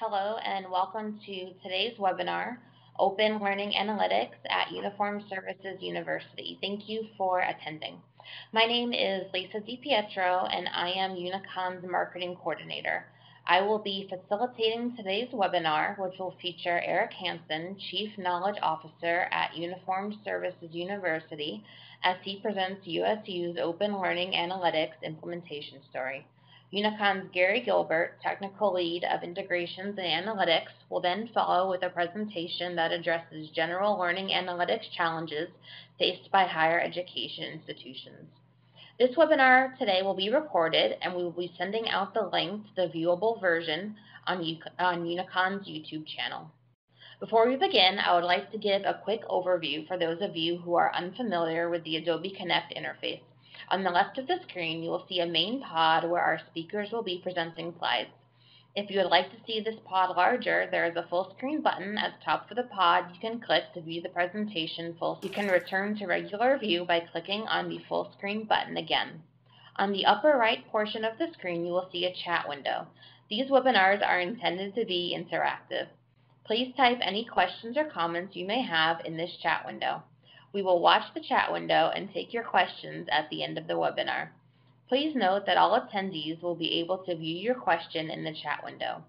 Hello, and welcome to today's webinar, Open Learning Analytics at Uniformed Services University. Thank you for attending. My name is Lisa DiPietro, and I am Unicon's Marketing Coordinator. I will be facilitating today's webinar, which will feature Eric Hansen, Chief Knowledge Officer at Uniformed Services University, as he presents USU's Open Learning Analytics implementation story. Unicon's Gary Gilbert, Technical Lead of Integrations and Analytics, will then follow with a presentation that addresses general learning analytics challenges faced by higher education institutions. This webinar today will be recorded and we will be sending out the link to the viewable version on, on Unicon's YouTube channel. Before we begin, I would like to give a quick overview for those of you who are unfamiliar with the Adobe Connect interface. On the left of the screen, you will see a main pod where our speakers will be presenting slides. If you would like to see this pod larger, there is a full screen button at the top of the pod you can click to view the presentation full. You can return to regular view by clicking on the full screen button again. On the upper right portion of the screen, you will see a chat window. These webinars are intended to be interactive. Please type any questions or comments you may have in this chat window. We will watch the chat window and take your questions at the end of the webinar. Please note that all attendees will be able to view your question in the chat window.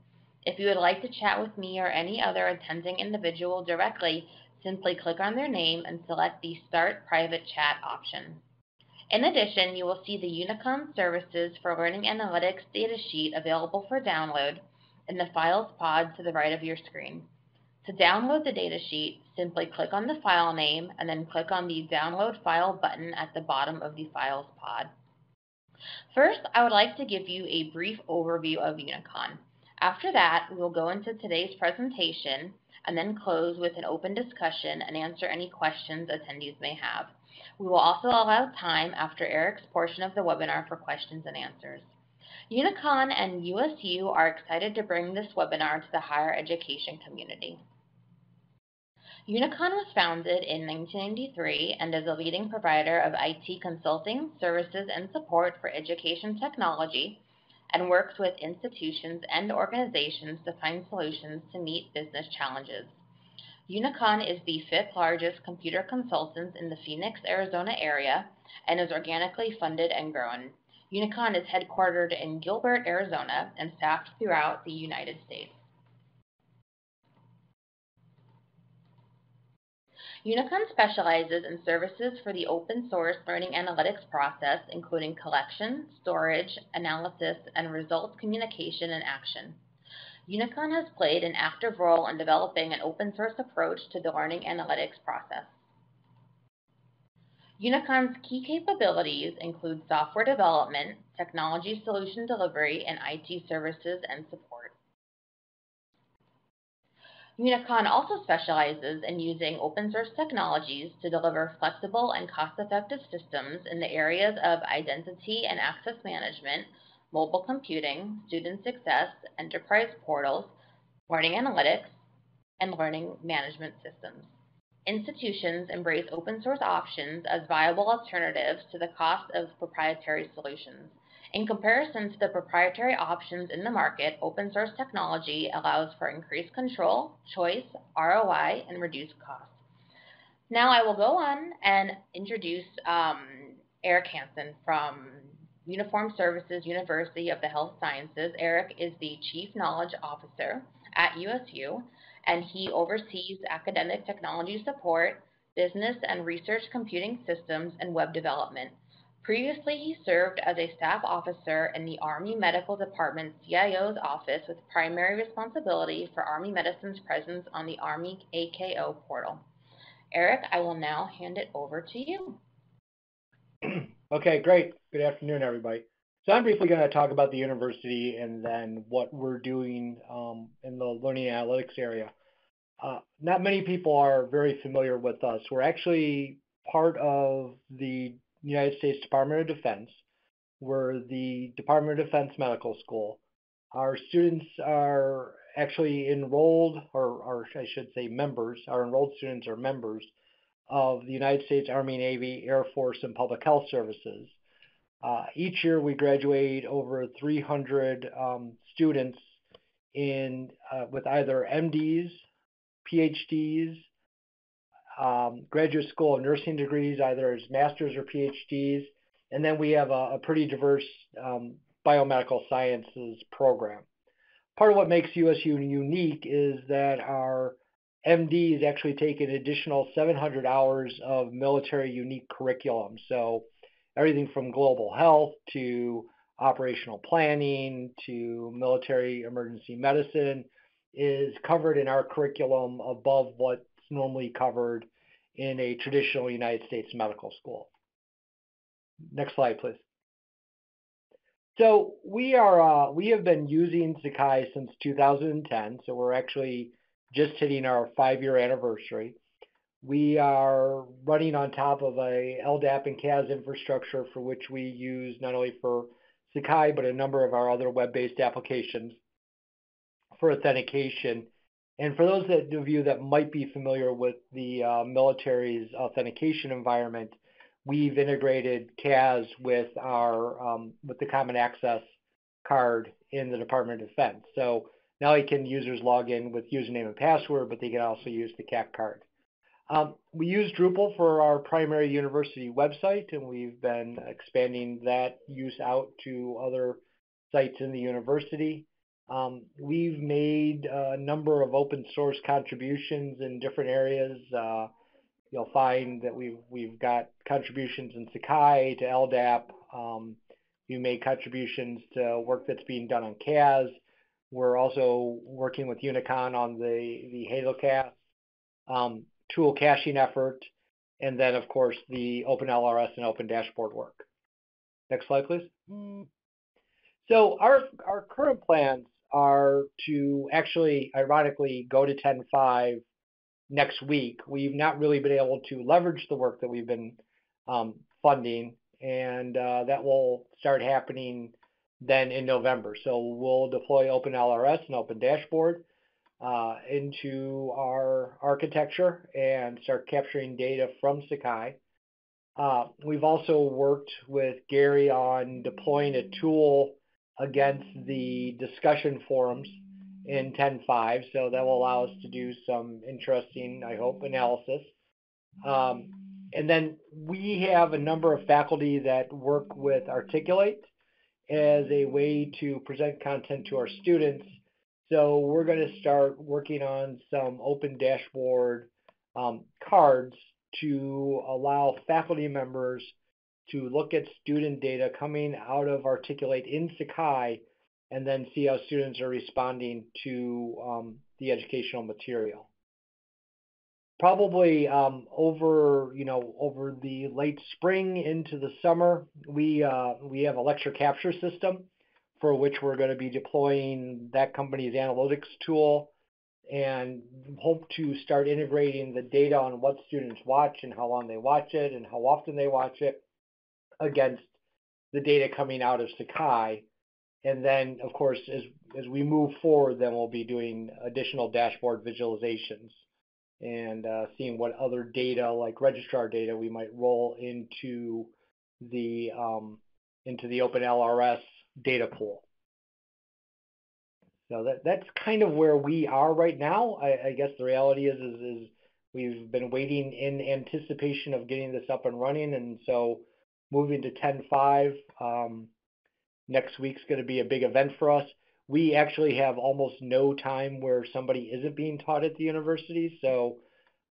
If you would like to chat with me or any other attending individual directly, simply click on their name and select the Start Private Chat option. In addition, you will see the Unicon Services for Learning Analytics datasheet available for download in the Files pod to the right of your screen. To download the datasheet, simply click on the file name and then click on the Download File button at the bottom of the Files pod. First, I would like to give you a brief overview of Unicon. After that, we will go into today's presentation and then close with an open discussion and answer any questions attendees may have. We will also allow time after Eric's portion of the webinar for questions and answers. Unicon and USU are excited to bring this webinar to the higher education community. Unicon was founded in 1993 and is a leading provider of IT consulting, services, and support for education technology and works with institutions and organizations to find solutions to meet business challenges. Unicon is the fifth largest computer consultant in the Phoenix, Arizona area and is organically funded and grown. Unicon is headquartered in Gilbert, Arizona and staffed throughout the United States. Unicon specializes in services for the open source learning analytics process, including collection, storage, analysis, and results communication and action. Unicon has played an active role in developing an open source approach to the learning analytics process. Unicon's key capabilities include software development, technology solution delivery, and IT services and support. Unicon also specializes in using open source technologies to deliver flexible and cost-effective systems in the areas of identity and access management, mobile computing, student success, enterprise portals, learning analytics, and learning management systems. Institutions embrace open source options as viable alternatives to the cost of proprietary solutions. In comparison to the proprietary options in the market, open source technology allows for increased control, choice, ROI, and reduced costs. Now I will go on and introduce um, Eric Hansen from Uniformed Services University of the Health Sciences. Eric is the Chief Knowledge Officer at USU, and he oversees academic technology support, business and research computing systems, and web development. Previously, he served as a staff officer in the Army Medical Department CIO's office with primary responsibility for Army medicine's presence on the Army AKO portal. Eric, I will now hand it over to you. Okay, great. Good afternoon, everybody. So I'm briefly going to talk about the university and then what we're doing um, in the learning analytics area. Uh, not many people are very familiar with us. We're actually part of the United States Department of Defense. We're the Department of Defense Medical School. Our students are actually enrolled, or, or I should say members, our enrolled students are members of the United States Army, Navy, Air Force, and Public Health Services. Uh, each year we graduate over 300 um, students in uh, with either MDs, PhDs, um, graduate school of nursing degrees, either as masters or PhDs, and then we have a, a pretty diverse um, biomedical sciences program. Part of what makes USU unique is that our MDs actually take an additional 700 hours of military unique curriculum. So everything from global health to operational planning to military emergency medicine is covered in our curriculum above what's normally covered in a traditional United States medical school. Next slide, please. So we are uh, we have been using Sakai since 2010. So we're actually just hitting our five-year anniversary. We are running on top of a LDAP and CAS infrastructure for which we use not only for Sakai but a number of our other web-based applications for authentication. And for those that, of you that might be familiar with the uh, military's authentication environment, we've integrated CAS with our um, with the Common Access card in the Department of Defense. So now you can users log in with username and password, but they can also use the CAC card. Um, we use Drupal for our primary university website, and we've been expanding that use out to other sites in the university. Um, we've made a number of open source contributions in different areas. Uh, you'll find that we've we've got contributions in Sakai to LDAP. Um, we made contributions to work that's being done on CAS. We're also working with Unicon on the the Hazelcast um, tool caching effort, and then of course the Open LRS and Open Dashboard work. Next slide, please. So our our current plans are to actually, ironically, go to 10.5 next week. We've not really been able to leverage the work that we've been um, funding, and uh, that will start happening then in November. So we'll deploy OpenLRS and Open Dashboard uh, into our architecture and start capturing data from Sakai. Uh, we've also worked with Gary on deploying a tool against the discussion forums in 10.5, so that will allow us to do some interesting, I hope, analysis. Um, and then we have a number of faculty that work with Articulate as a way to present content to our students. So we're going to start working on some open dashboard um, cards to allow faculty members to look at student data coming out of Articulate in Sakai and then see how students are responding to um, the educational material. Probably um, over, you know, over the late spring into the summer, we uh, we have a lecture capture system for which we're going to be deploying that company's analytics tool and hope to start integrating the data on what students watch and how long they watch it and how often they watch it against the data coming out of Sakai and then, of course, as, as we move forward, then we'll be doing additional dashboard visualizations and uh, seeing what other data, like registrar data, we might roll into the um, into the OpenLRS data pool. So that that's kind of where we are right now. I, I guess the reality is, is is we've been waiting in anticipation of getting this up and running, and so moving to 10.5. Um, Next week's going to be a big event for us. We actually have almost no time where somebody isn't being taught at the university. So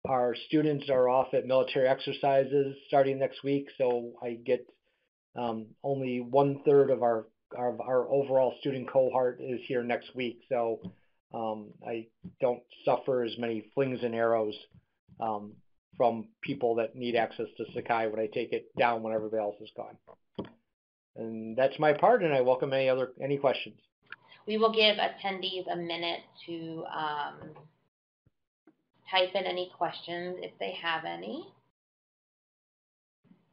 our students are off at military exercises starting next week. So I get um, only one third of our, our our overall student cohort is here next week. So um, I don't suffer as many flings and arrows um, from people that need access to Sakai when I take it down when everybody else is gone. And that's my part, and I welcome any other any questions. We will give attendees a minute to um, type in any questions if they have any.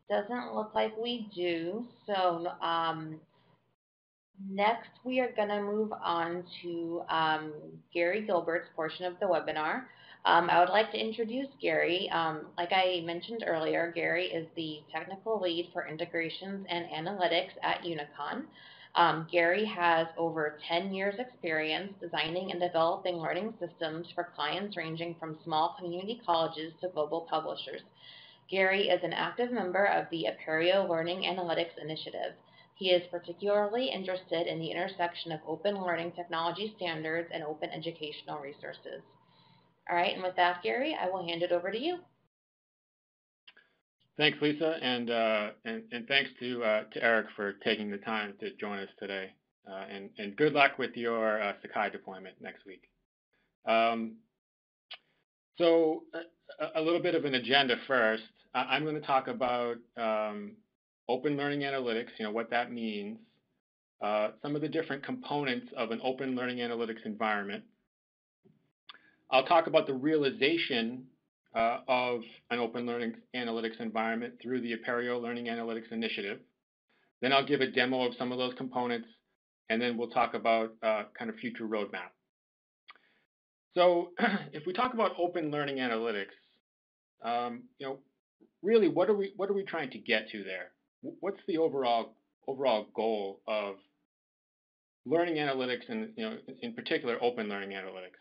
Doesn't look like we do. So um, next we are going to move on to um, Gary Gilbert's portion of the webinar. Um, I would like to introduce Gary. Um, like I mentioned earlier, Gary is the technical lead for integrations and analytics at Unicon. Um, Gary has over 10 years experience designing and developing learning systems for clients ranging from small community colleges to global publishers. Gary is an active member of the Apereo Learning Analytics Initiative. He is particularly interested in the intersection of open learning technology standards and open educational resources. All right, and with that, Gary, I will hand it over to you. Thanks, Lisa, and uh, and, and thanks to uh, to Eric for taking the time to join us today. Uh, and and good luck with your uh, Sakai deployment next week. Um, so a, a, little bit of an agenda first. I'm going to talk about um, open learning analytics. You know what that means. Uh, some of the different components of an open learning analytics environment. I'll talk about the realization uh, of an open learning analytics environment through the Apereo Learning Analytics Initiative. Then I'll give a demo of some of those components, and then we'll talk about uh, kind of future roadmap. So if we talk about open learning analytics, um, you know, really what are we what are we trying to get to there? What's the overall overall goal of learning analytics and you know in particular open learning analytics?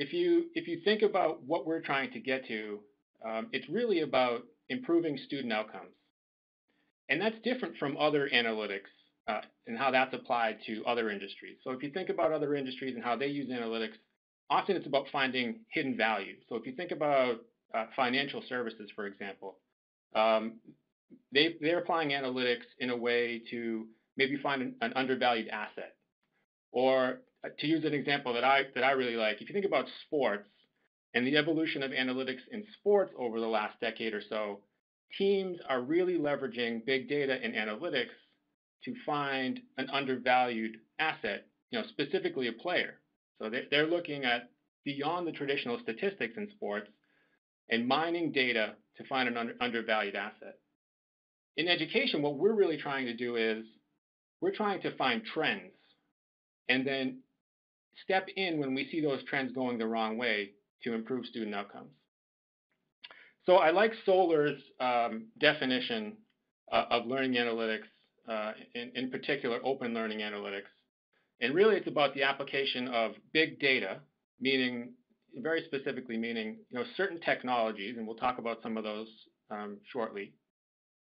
If you if you think about what we're trying to get to, um, it's really about improving student outcomes, and that's different from other analytics uh, and how that's applied to other industries. So if you think about other industries and how they use analytics, often it's about finding hidden value. So if you think about uh, financial services, for example, um, they they're applying analytics in a way to maybe find an, an undervalued asset, or Uh, to use an example that I that I really like, if you think about sports and the evolution of analytics in sports over the last decade or so, teams are really leveraging big data and analytics to find an undervalued asset, you know, specifically a player. So they're looking at beyond the traditional statistics in sports and mining data to find an under, undervalued asset. In education, what we're really trying to do is we're trying to find trends and then step in when we see those trends going the wrong way to improve student outcomes. So I like SoLAR's um, definition uh, of learning analytics, uh, in, in particular open learning analytics. And really it's about the application of big data, meaning very specifically meaning you know certain technologies, and we'll talk about some of those um, shortly,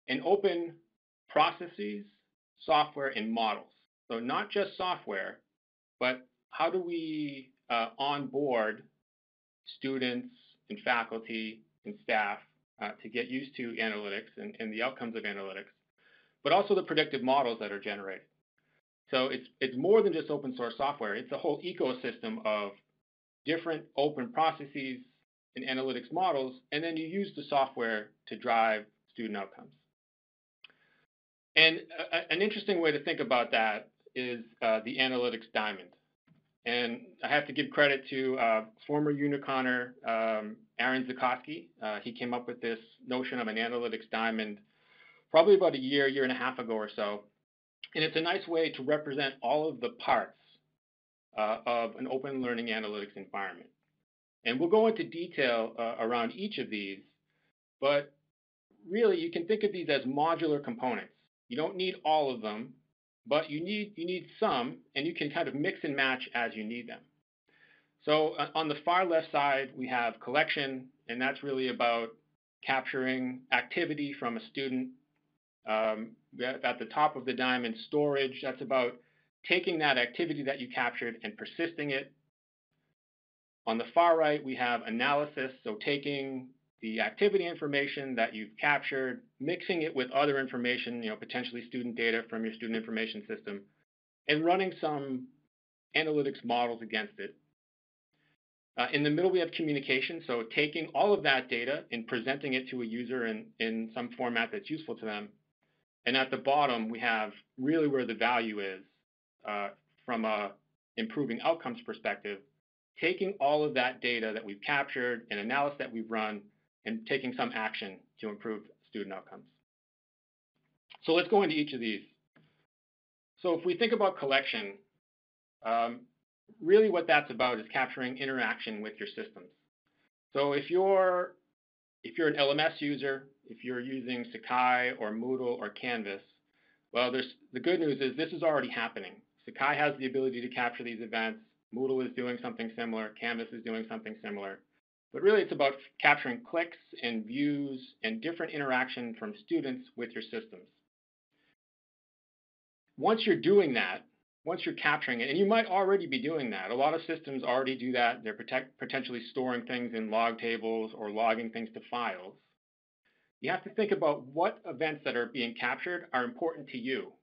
and open processes, software, and models. So not just software, but how do we uh, onboard students and faculty and staff uh, to get used to analytics and, and, the outcomes of analytics, but also the predictive models that are generated. So it's, it's more than just open source software. It's a whole ecosystem of different open processes and analytics models, and then you use the software to drive student outcomes. And a, an interesting way to think about that is uh, the analytics diamond. And I have to give credit to uh, former Uniconner um, Aaron Zeckoski. Uh, he came up with this notion of an analytics diamond probably about a year, year and a half ago or so. And it's a nice way to represent all of the parts uh, of an open learning analytics environment. And we'll go into detail uh, around each of these, but really you can think of these as modular components. You don't need all of them, but you need you need some, and you can kind of mix and match as you need them. So uh, on the far left side, we have collection, and that's really about capturing activity from a student. Um, at the top of the diamond, storage, that's about taking that activity that you captured and persisting it. On the far right, we have analysis, so taking the activity information that you've captured, mixing it with other information, you know, potentially student data from your student information system, and running some analytics models against it. Uh, in the middle, we have communication, so taking all of that data and presenting it to a user in, in some format that's useful to them. And at the bottom, we have really where the value is uh, from a improving outcomes perspective, taking all of that data that we've captured and analysis that we've run and taking some action to improve student outcomes. So let's go into each of these. So if we think about collection, um, really what that's about is capturing interaction with your systems. So if you're if you're an LMS user, if you're using Sakai or Moodle or Canvas, Well, there's, the good news is this is already happening. Sakai has the ability to capture these events. Moodle is doing something similar. Canvas is doing something similar. But really, it's about capturing clicks and views and different interaction from students with your systems. Once you're doing that, once you're capturing it, and you might already be doing that. A lot of systems already do that. They're protect, potentially storing things in log tables or logging things to files. You have to think about what events that are being captured are important to you.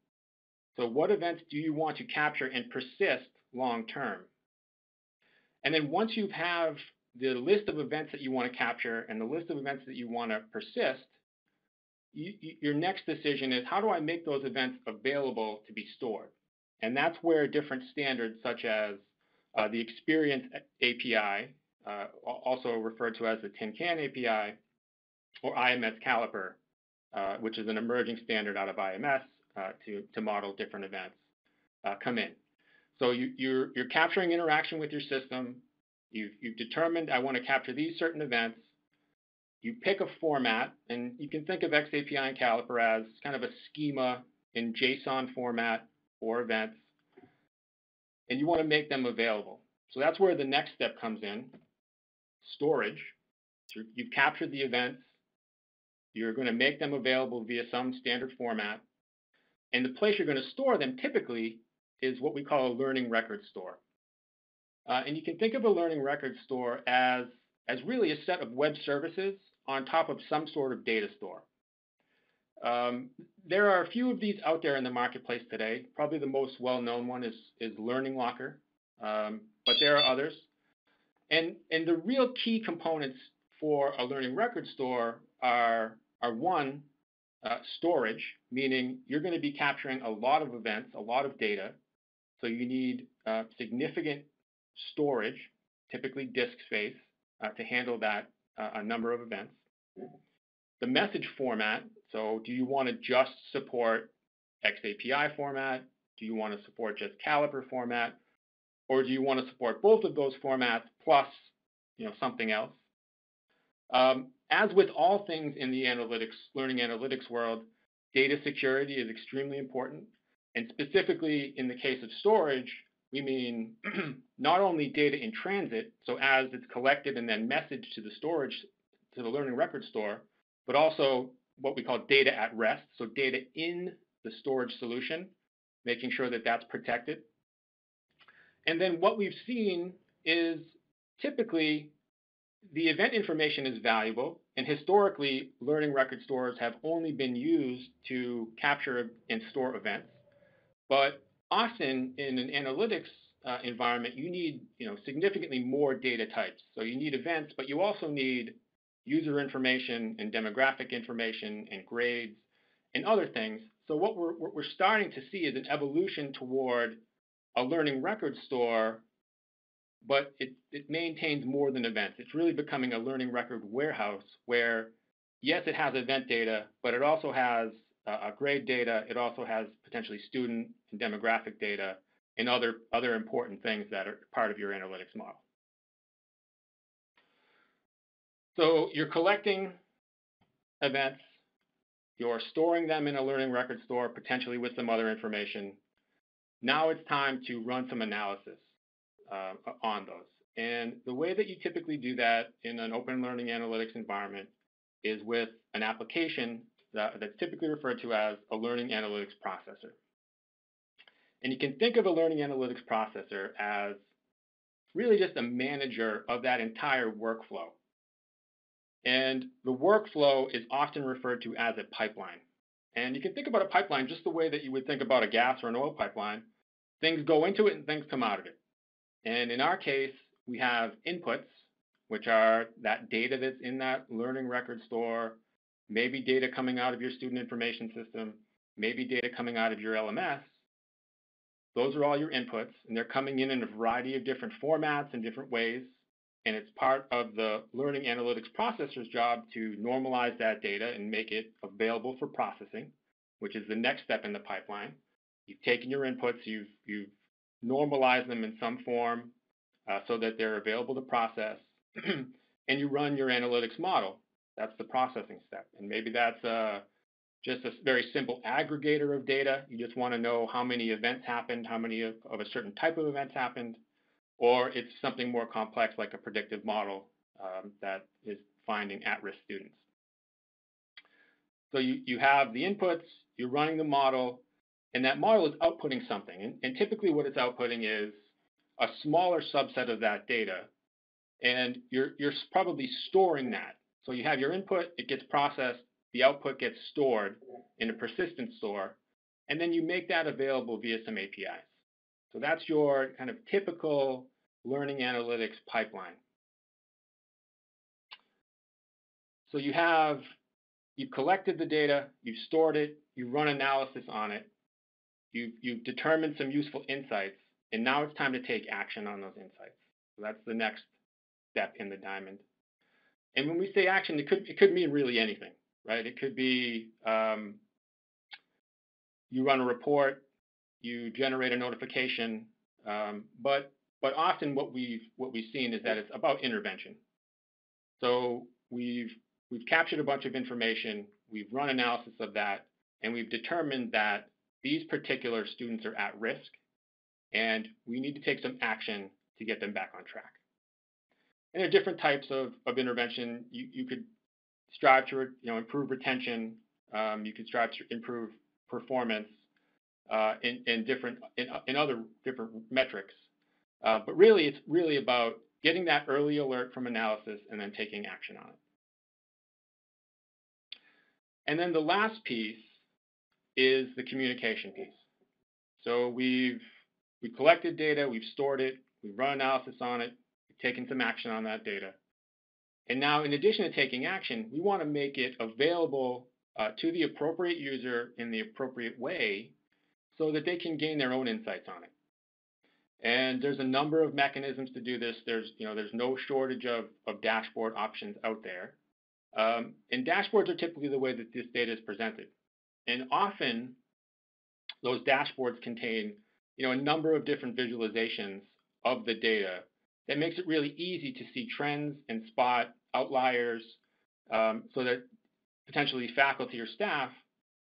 So what events do you want to capture and persist long term? And then once you have the list of events that you want to capture and the list of events that you want to persist, you, you, your next decision is how do I make those events available to be stored? And that's where different standards such as uh, the Experience API, uh, also referred to as the Tin Can API, or IMS Caliper, uh, which is an emerging standard out of IMS uh, to, to model different events, uh, come in. So you, you're, you're capturing interaction with your system. You've, you've determined I want to capture these certain events. You pick a format, and you can think of XAPI and Caliper as kind of a schema in JSON format or events, and you want to make them available. So that's where the next step comes in, storage. So you've captured the events, you're going to make them available via some standard format, and the place you're going to store them typically is what we call a learning record store. Uh, and you can think of a learning record store as, as really a set of web services on top of some sort of data store. Um, there are a few of these out there in the marketplace today. Probably the most well-known one is, is Learning Locker, um, but there are others. And, and the real key components for a learning record store are, are one, uh, storage, meaning you're going to be capturing a lot of events, a lot of data. So you need uh, significant storage, typically disk space, uh, to handle that uh, a number of events. The message format, so do you want to just support XAPI format? Do you want to support just Caliper format? Or do you want to support both of those formats plus you know, something else? Um, as with all things in the analytics, learning analytics world, data security is extremely important. And specifically in the case of storage, we mean not only data in transit, so as it's collected and then messaged to the storage, to the learning record store, but also what we call data at rest, so data in the storage solution, making sure that that's protected. And then what we've seen is typically the event information is valuable, and historically, learning record stores have only been used to capture and store events. But often in an analytics uh, environment, you need you know, significantly more data types. So you need events, but you also need user information and demographic information and grades and other things. So what we're, what we're starting to see is an evolution toward a learning record store, but it, it maintains more than events. It's really becoming a learning record warehouse where, yes, it has event data, but it also has uh, grade data. It also has potentially student and demographic data and other, other important things that are part of your analytics model. So you're collecting events, you're storing them in a learning record store, potentially with some other information. Now it's time to run some analysis uh, on those. And the way that you typically do that in an open learning analytics environment is with an application that, that's typically referred to as a learning analytics processor. And you can think of a learning analytics processor as really just a manager of that entire workflow. And the workflow is often referred to as a pipeline. And you can think about a pipeline just the way that you would think about a gas or an oil pipeline. Things go into it and things come out of it. And in our case, we have inputs, which are that data that's in that learning record store, maybe data coming out of your student information system, maybe data coming out of your LMS. Those are all your inputs, and they're coming in in a variety of different formats and different ways and it's part of the learning analytics processor's job to normalize that data and make it available for processing, which is the next step in the pipeline. You've taken your inputs, you've, you've normalized them in some form uh, so that they're available to process, and you run your analytics model. That's the processing step. And maybe that's a, just a very simple aggregator of data. You just want to know how many events happened, how many of, of, a certain type of events happened, or it's something more complex like a predictive model um, that is finding at-risk students. So you, you have the inputs, you're running the model, and that model is outputting something. And, and typically what it's outputting is a smaller subset of that data. And you're, you're probably storing that. So you have your input, it gets processed, the output gets stored in a persistent store, and then you make that available via some APIs. So that's your kind of typical learning analytics pipeline. So you have, you've collected the data, you've stored it, you run analysis on it, you've, you've determined some useful insights, and now it's time to take action on those insights. So that's the next step in the diamond. And when we say action, it could, it could mean really anything, right? It could be um, you run a report, you generate a notification, um, but but often what we've what we've seen is that it's about intervention. So we've we've captured a bunch of information, we've run analysis of that, and we've determined that these particular students are at risk, and we need to take some action to get them back on track. And there are different types of, of intervention. You, you could strive to you know, improve retention. Um, you could strive to improve performance uh, in, in, different in, in other different metrics. Uh, but really, it's really about getting that early alert from analysis and then taking action on it. And then the last piece is the communication piece. So we've we collected data, we've stored it, we've run analysis on it, taken some action on that data. And now, in addition to taking action, we want to make it available uh, to the appropriate user in the appropriate way so that they can gain their own insights on it. And there's a number of mechanisms to do this. There's, you know, there's no shortage of, of dashboard options out there. Um, and dashboards are typically the way that this data is presented. And often, those dashboards contain, you know, a number of different visualizations of the data that makes it really easy to see trends and spot outliers um, so that potentially faculty or staff,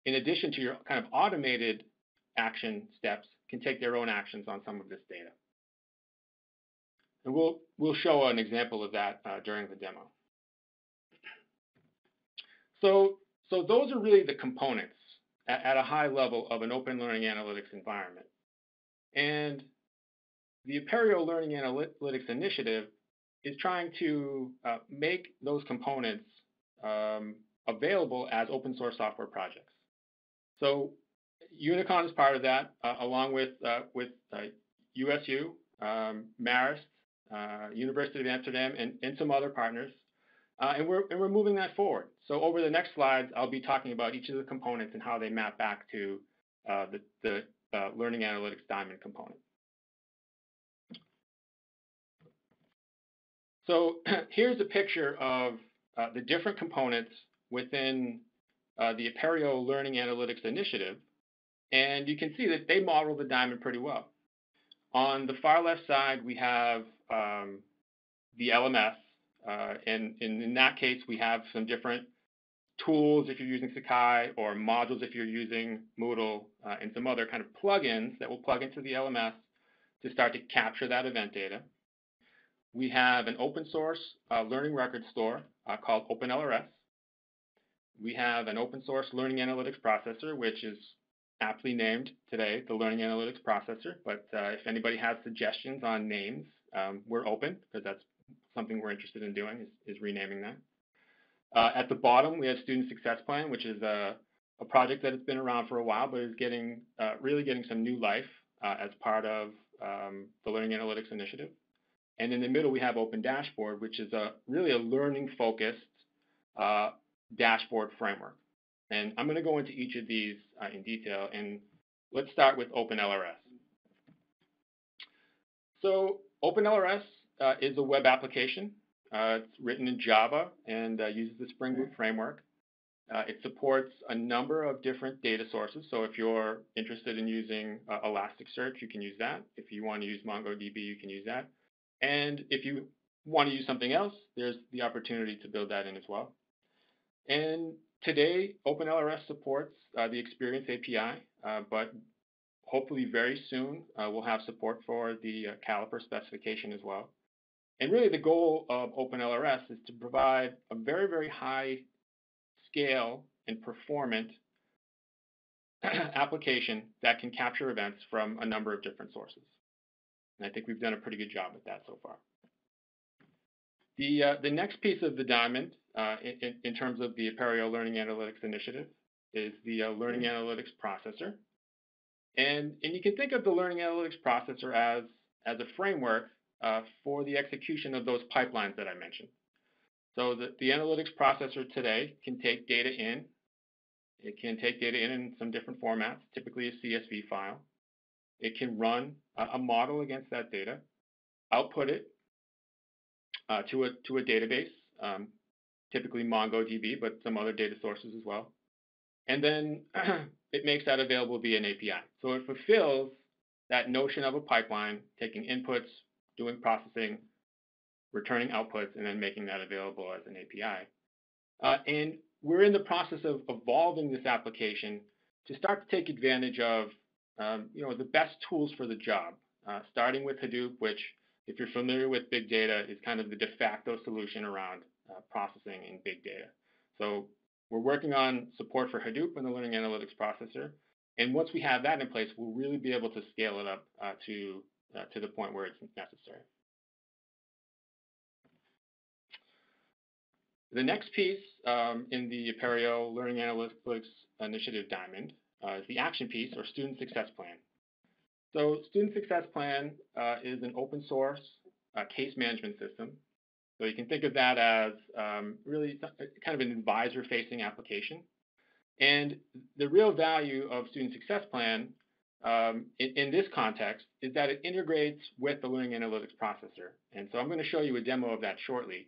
in addition to your kind of automated action steps, can take their own actions on some of this data. And we'll, we'll show an example of that uh, during the demo. So, so those are really the components at, at a high level of an open learning analytics environment. And the Apereo Learning Analytics Initiative is trying to uh, make those components um, available as open source software projects. So Unicon is part of that, uh, along with uh, with USU, uh, um, Marist, uh, University of Amsterdam, and, and some other partners. Uh, and, we're, and we're moving that forward. So over the next slides, I'll be talking about each of the components and how they map back to the, the Learning Analytics Diamond component. So here's a picture of uh, the different components within uh, the Apereo Learning Analytics Initiative, and you can see that they model the diamond pretty well. On the far left side, we have um, the LMS, uh, and, and, in that case, we have some different tools if you're using Sakai, or modules if you're using Moodle, uh, and some other kind of plugins that will plug into the LMS to start to capture that event data. We have an open source uh, learning record store uh, called OpenLRS. We have an open source learning analytics processor, which is aptly named today the Learning Analytics Processor. But uh, if anybody has suggestions on names, um, we're open because that's something we're interested in doing is, is renaming that. Uh, at the bottom, we have Student Success Plan, which is a, a, project that has been around for a while, but is getting uh, really getting some new life uh, as part of um, the Learning Analytics Initiative. And in the middle, we have Open Dashboard, which is a really a learning-focused uh, dashboard framework. And I'm going to go into each of these uh, in detail. And let's start with OpenLRS. So OpenLRS uh, is a web application. Uh, it's written in Java and uh, uses the Spring Boot framework. Uh, it supports a number of different data sources. So if you're interested in using Elasticsearch, you can use that. If you want to use MongoDB, you can use that. And if you want to use something else, there's the opportunity to build that in as well. And today, OpenLRS supports uh, the Experience API, uh, but hopefully very soon uh, we'll have support for the uh, caliper specification as well. And really the goal of OpenLRS is to provide a very, very high scale and performant application that can capture events from a number of different sources. And I think we've done a pretty good job with that so far. The, uh, the next piece of the diamond uh, in, in, terms of the Apereo Learning Analytics Initiative is the uh, Learning Analytics Processor. And, and you can think of the Learning Analytics Processor as, as a framework uh, for the execution of those pipelines that I mentioned. So the, the Analytics Processor today can take data in. It can take data in in some different formats, typically a CSV file. It can run a, model against that data, output it uh, to, a, to a database, um, typically MongoDB, but some other data sources as well. And then it makes that available via an API. So it fulfills that notion of a pipeline, taking inputs, doing processing, returning outputs, and then making that available as an API. Uh, and we're in the process of evolving this application to start to take advantage of um, you know, the best tools for the job, uh, starting with Hadoop, which if you're familiar with big data, is kind of the de facto solution around uh, processing in big data. So we're working on support for Hadoop and the Learning Analytics Processor. And once we have that in place, we'll really be able to scale it up uh, to, uh, to the point where it's necessary. The next piece um, in the Apereo Learning Analytics Initiative Diamond uh, is the action piece or Student Success Plan. So Student Success Plan uh, is an open source uh, case management system so you can think of that as um, really kind of an advisor-facing application. And the real value of Student Success Plan um, in, in, this context is that it integrates with the Learning Analytics Processor. And so I'm going to show you a demo of that shortly.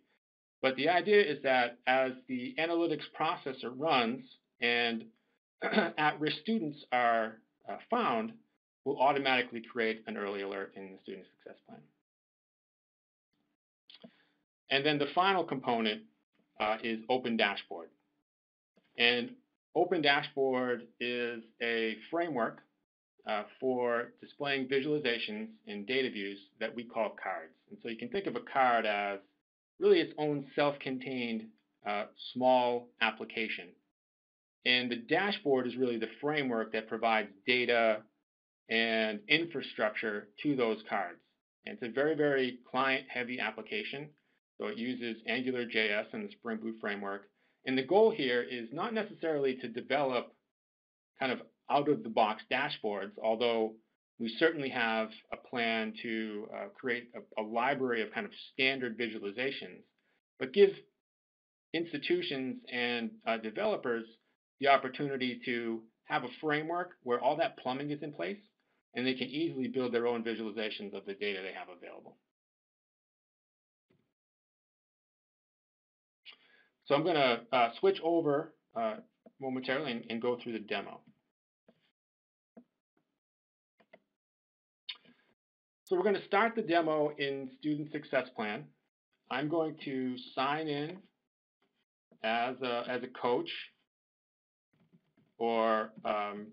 But the idea is that as the analytics processor runs and at-risk students are uh, found, we'll automatically create an early alert in the Student Success Plan. And then the final component uh, is Open Dashboard. And Open Dashboard is a framework uh, for displaying visualizations in data views that we call cards. And so you can think of a card as really its own self-contained uh, small application. And the dashboard is really the framework that provides data and infrastructure to those cards. And it's a very, very client-heavy application. So it uses AngularJS and the Spring Boot framework. And the goal here is not necessarily to develop kind of out-of-the-box dashboards, although we certainly have a plan to uh, create a, a, library of kind of standard visualizations, but give institutions and uh, developers the opportunity to have a framework where all that plumbing is in place, and they can easily build their own visualizations of the data they have available. So I'm going to uh, switch over uh, momentarily and, and, go through the demo. So we're going to start the demo in Student Success Plan. I'm going to sign in as a, as a coach or um,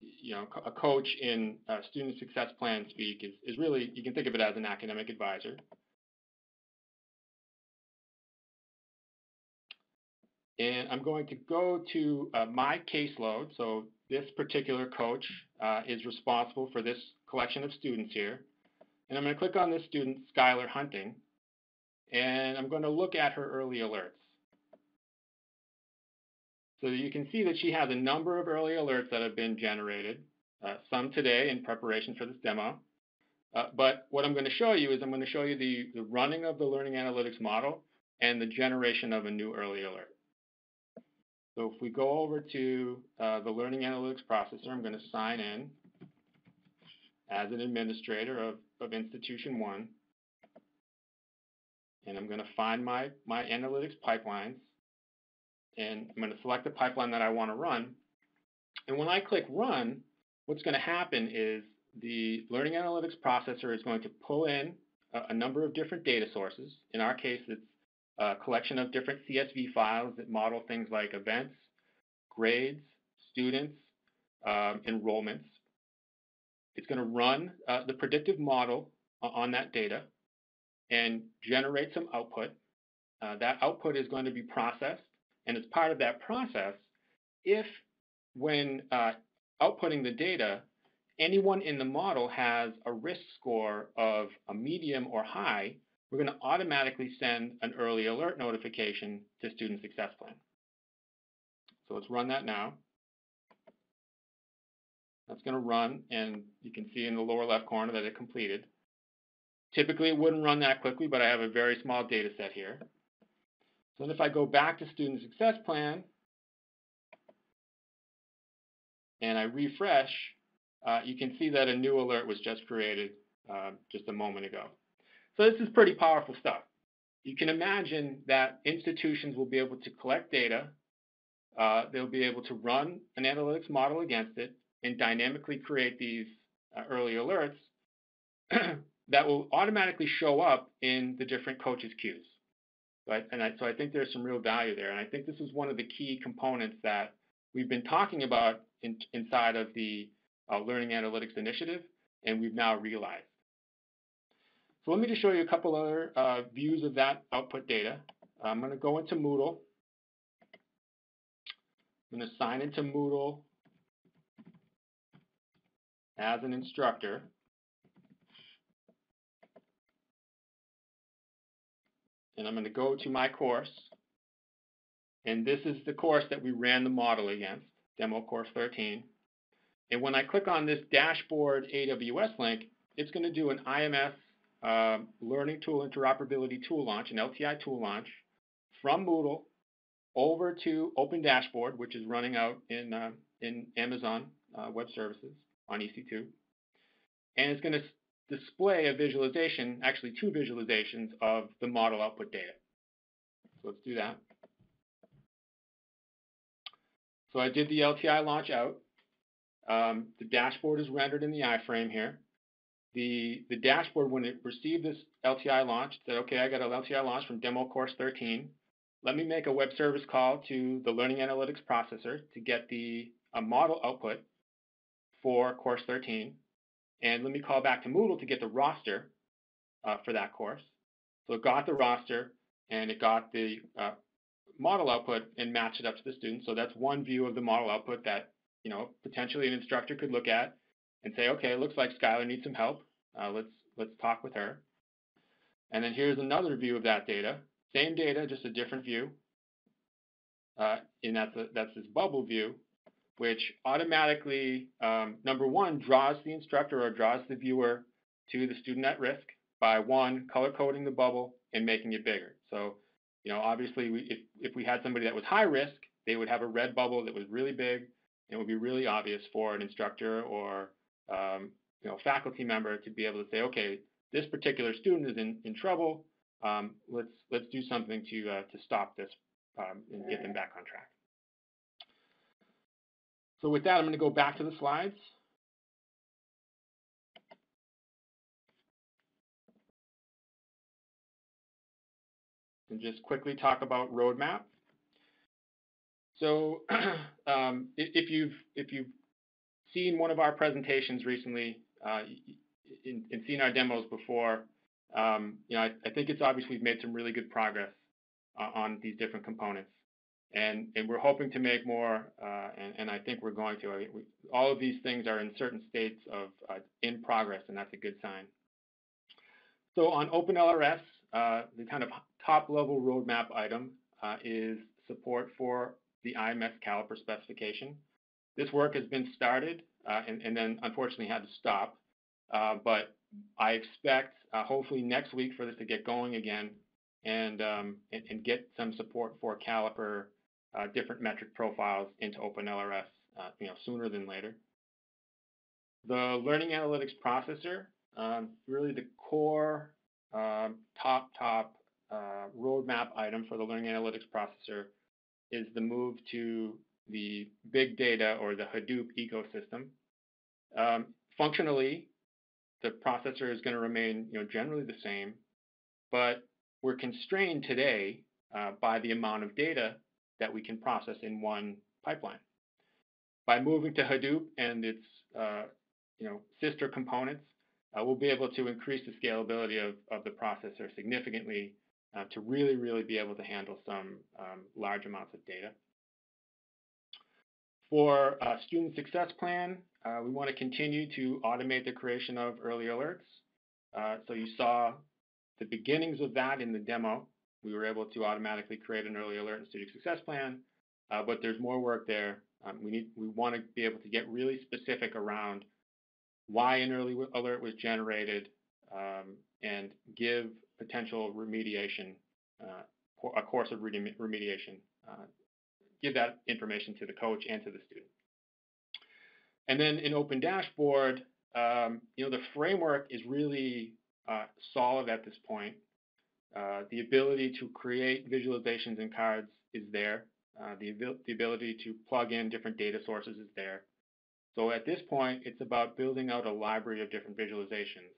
you know, a coach in uh, Student Success Plan speak is, is really, you can think of it as an academic advisor. And I'm going to go to uh, my caseload. So this particular coach uh, is responsible for this collection of students here. And I'm going to click on this student, Skylar Hunting, and I'm going to look at her early alerts. So you can see that she has a number of early alerts that have been generated, uh, some today in preparation for this demo. Uh, but what I'm going to show you is I'm going to show you the, the running of the learning analytics model and the generation of a new early alert. So if we go over to uh, the Learning Analytics Processor, I'm going to sign in as an administrator of, of Institution 1. And I'm going to find my, my analytics pipelines. And I'm going to select the pipeline that I want to run. And when I click Run, what's going to happen is the Learning Analytics Processor is going to pull in a, a number of different data sources. In our case, it's a collection of different CSV files that model things like events, grades, students, um, enrollments. It's going to run uh, the predictive model on that data and generate some output. Uh, that output is going to be processed, and as part of that process, if when uh, outputting the data, anyone in the model has a risk score of a medium or high, we're going to automatically send an early alert notification to Student Success Plan. So let's run that now. That's going to run, and you can see in the lower left corner that it completed. Typically, it wouldn't run that quickly, but I have a very small data set here. So then if I go back to Student Success Plan, and I refresh, uh, you can see that a new alert was just created uh, just a moment ago. So this is pretty powerful stuff. You can imagine that institutions will be able to collect data, uh, they'll be able to run an analytics model against it, and dynamically create these uh, early alerts that will automatically show up in the different coaches' queues. Right? And I, so I think there's some real value there. And I think this is one of the key components that we've been talking about in, inside of the uh, Learning Analytics Initiative, and we've now realized. So let me just show you a couple other uh, views of that output data. I'm going to go into Moodle. I'm going to sign into Moodle as an instructor. And I'm going to go to my course. And this is the course that we ran the model against, demo course 13. And when I click on this dashboard AWS link, it's going to do an IMS uh, Learning Tool Interoperability Tool Launch, an LTI tool launch, from Moodle over to Open Dashboard, which is running out in, uh, in Amazon uh, Web Services on EC2. And it's going to display a visualization, actually two visualizations of the model output data. So let's do that. So I did the LTI launch out. Um, the dashboard is rendered in the iframe here. The, the dashboard, when it received this LTI launch, said, okay, I got an LTI launch from demo course 13. Let me make a web service call to the Learning Analytics Processor to get the a model output for course 13. And let me call back to Moodle to get the roster uh, for that course. So it got the roster and it got the uh, model output and matched it up to the student. So that's one view of the model output that you know potentially an instructor could look at and say, okay, it looks like Skylar needs some help. Uh, let's let's talk with her. And then here's another view of that data. Same data, just a different view. Uh, and that's, a, that's this bubble view which automatically, um, number one, draws the instructor or draws the viewer to the student at risk by one, color coding the bubble and making it bigger. So, you know, obviously, we, if, if we had somebody that was high risk, they would have a red bubble that was really big and it would be really obvious for an instructor or, um, you know, faculty member to be able to say, okay, this particular student is in, in trouble. Um, let's let's do something to uh, to stop this um, and get them back on track. So with that, I'm going to go back to the slides. And just quickly talk about roadmap. So um, if you've if you've seen one of our presentations recently uh, and seen our demos before, um, you know I, I, think it's obvious we've made some really good progress uh, on these different components and and we're hoping to make more, uh, and, and I think we're going to. I mean, we, all of these things are in certain states of uh, in progress, and that's a good sign. So on OpenLRS, uh, the kind of top level roadmap item uh, is support for the IMS caliper specification. This work has been started uh, and, and, then unfortunately had to stop, uh, but I expect hopefully next week for this to get going again and, um, and, and, get some support for caliper different metric profiles into OpenLRS uh, you know, sooner than later. The Learning Analytics Processor, um, really the core um, top, top uh, roadmap item for the Learning Analytics Processor is the move to the big data or the Hadoop ecosystem. Um, functionally, the processor is going to remain you know, generally the same, but we're constrained today uh, by the amount of data that we can process in one pipeline. By moving to Hadoop and its uh, you know, sister components, uh, we'll be able to increase the scalability of, of the processor significantly uh, to really, really be able to handle some um, large amounts of data. For a student success plan, uh, we want to continue to automate the creation of early alerts. Uh, so you saw the beginnings of that in the demo. We were able to automatically create an early alert and student success plan, uh, but there's more work there. Um, we need, we want to be able to get really specific around why an early alert was generated um, and give potential remediation, uh, a course of remediation uh, give that information to the coach and to the student. And then in Open Dashboard, um, you know, the framework is really uh, solid at this point. Uh, the ability to create visualizations and cards is there. Uh, the, the ability to plug in different data sources is there. So at this point, it's about building out a library of different visualizations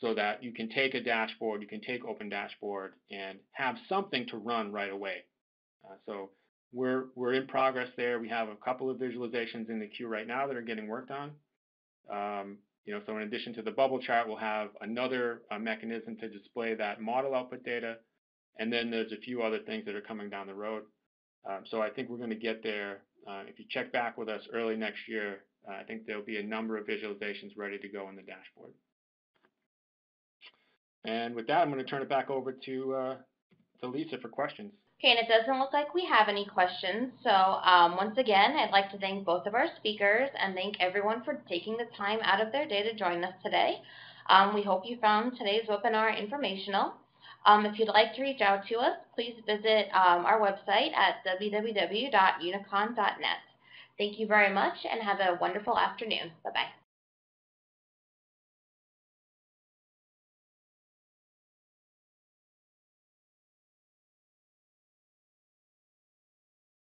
so that you can take a dashboard, you can take Open Dashboard and have something to run right away. Uh, so we're, we're in progress there. We have a couple of visualizations in the queue right now that are getting worked on. Um, you know, so in addition to the bubble chart, we'll have another uh, mechanism to display that model output data. And then there's a few other things that are coming down the road. Um, so I think we're going to get there. Uh, if you check back with us early next year, uh, I think there'll be a number of visualizations ready to go in the dashboard. And with that, I'm going to turn it back over to, uh, to Lisa for questions. Okay, and it doesn't look like we have any questions. So um, once again, I'd like to thank both of our speakers and thank everyone for taking the time out of their day to join us today. Um, we hope you found today's webinar informational. Um, if you'd like to reach out to us, please visit um, our website at www.unicon.net. Thank you very much and have a wonderful afternoon. Bye-bye.